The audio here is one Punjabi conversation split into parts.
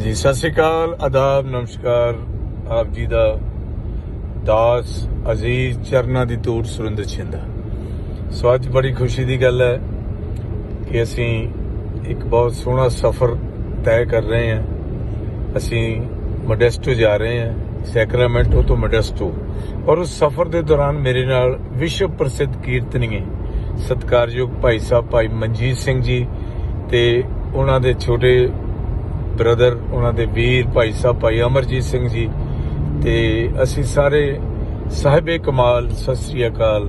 ਹਾਂਜੀ, ਸਤਿ ਸ਼੍ਰੀ ਅਕਾਲ, ਆਦਾਬ, ਨਮਸਕਾਰ, ਆਪ ਜੀ ਦਾ ਦਾਸ ਅਜ਼ੀਜ਼ ਚਰਨਾਂ ਦੀ ਧੂੜ ਸੁਰਿੰਦਰ ਛਿੰਦਾ। ਸੋ ਅੱਜ ਬੜੀ ਖੁਸ਼ੀ ਦੀ ਗੱਲ ਹੈ ਕਿ ਅਸੀਂ ਇੱਕ ਬਹੁਤ ਸੋਹਣਾ ਸਫ਼ਰ ਤੈਅ ਕਰ ਰਹੇ ਹਾਂ। ਅਸੀਂ ਮੋਡੈਸਟੋ ਜਾ ਰਹੇ ਹਾਂ, ਸੈਕਰਾਮੈਂਟੋ ਤੋਂ ਮੋਡੈਸਟੋ। ਔਰ ਉਸ ਸਫ਼ਰ ਦੇ ਦੌਰਾਨ ਮੇਰੇ ਨਾਲ ਵਿਸ਼ਵ ਪ੍ਰਸਿੱਧ ਕੀਰਤਨੀਏ, ਸਤਿਕਾਰਯੋਗ ਭਾਈ ਸਾਹਿਬ, ਭਾਈ ਮਨਜੀਤ ਸਿੰਘ ਜੀ ਤੇ ਉਹਨਾਂ ਦੇ ਛੋਟੇ ਬ੍ਰਦਰ ਉਹਨਾਂ ਦੇ ਵੀਰ, ਭਾਈ ਸਾਹਿਬ, ਭਾਈ ਅਮਰਜੀਤ ਸਿੰਘ ਜੀ, ਤੇ ਅਸੀਂ ਸਾਰੇ ਸਾਹਿਬੇ ਕਮਾਲ, ਸਤਿ ਸ੍ਰੀ ਅਕਾਲ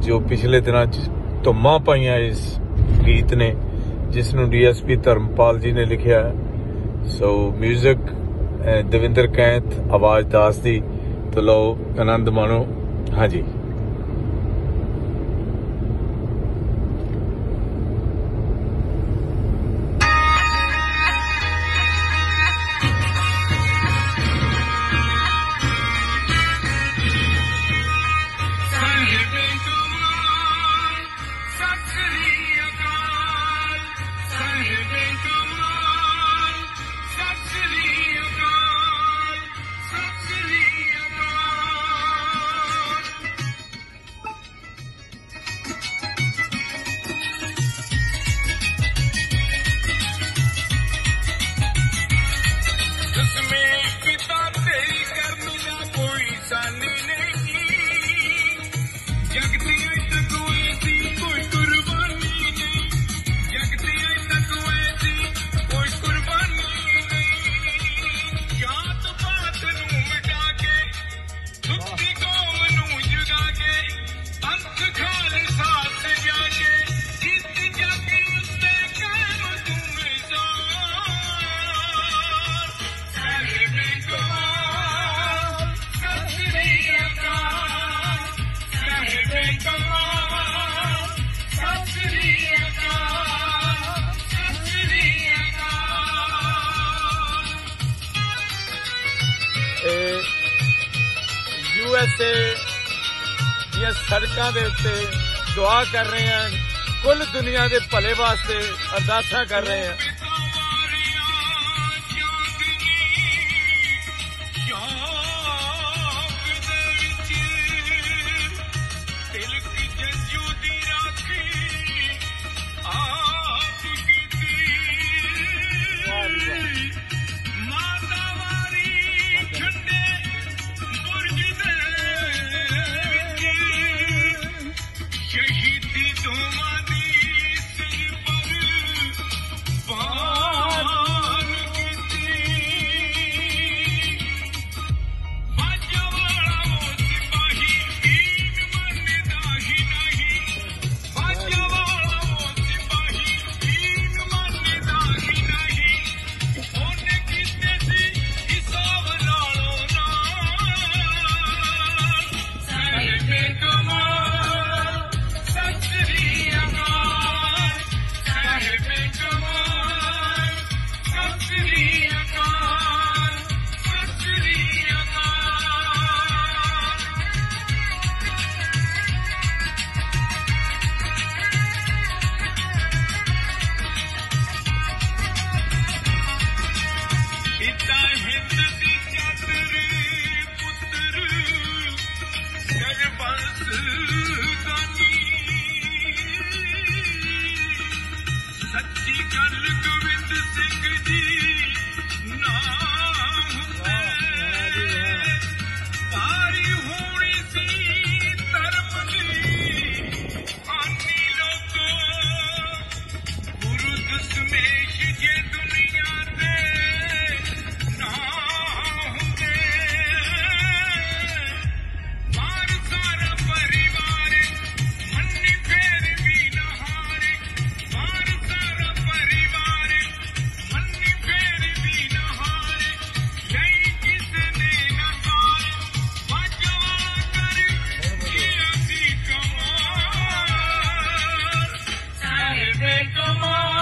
ਜੋ ਪਿਛਲੇ ਦਿਨਾਂ ਚ ਧੁੰਮਾਂ ਪਾਈਆਂ ਇਸ ਗੀਤ ਨੇ, ਜਿਸ ਨੂੰ ਡੀਐਸਪੀ ਧਰਮਪਾਲ ਜੀ ਨੇ ਲਿਖਿਆ ਸੋ 뮤직 ਦਵਿੰਦਰ ਕੈਂਤ ਆਵਾਜ਼ ਦਾਸ ਦੀ ਤੋ ਲਓ ਆਨੰਦ ਮਾਣੋ। ਹਾਂਜੀ। ਯੂ ਦੀਆਂ ਸੜਕਾਂ ਦੇ ਉੱਤੇ ਦੁਆ ਕਰ ਰਹੇ ਹਾਂ। ਕੁੱਲ ਦੁਨੀਆ ਦੇ ਭਲੇ ਵਾਸਤੇ ਅਰਦਾਸਾਂ ਕਰ ਰਹੇ ਹਾਂ। ਕਮਾਲ ਸਾਹਿਬੇ